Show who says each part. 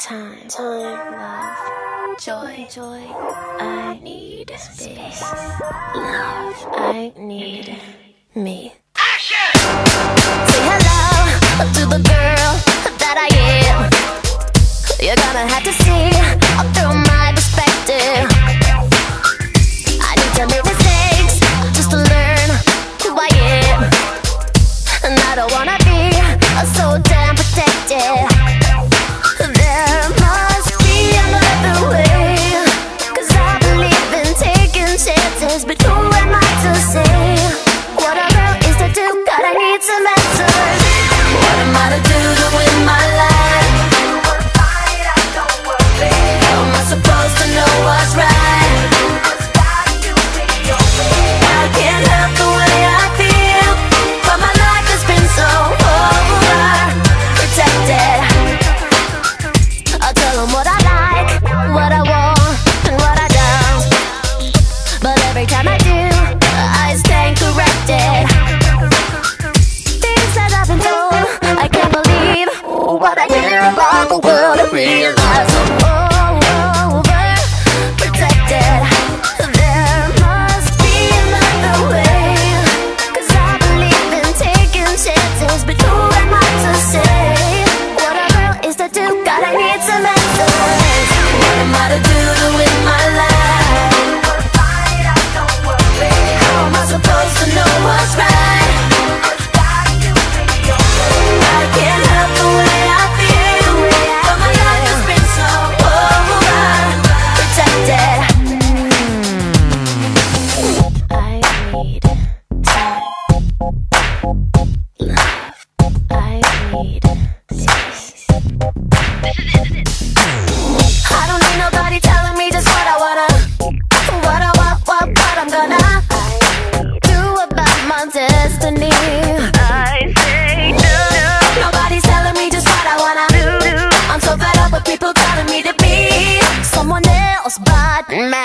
Speaker 1: time, time, love, joy, joy. I need space, love. I need me. Action! Say hello to the girl that I am. You're gonna have to see through my. what I care about the world. I don't need nobody telling me just what I wanna, what what, I'm gonna do about my destiny. I say no. Nobody's telling me just what I wanna. I'm so fed up with people telling me to be someone else but me.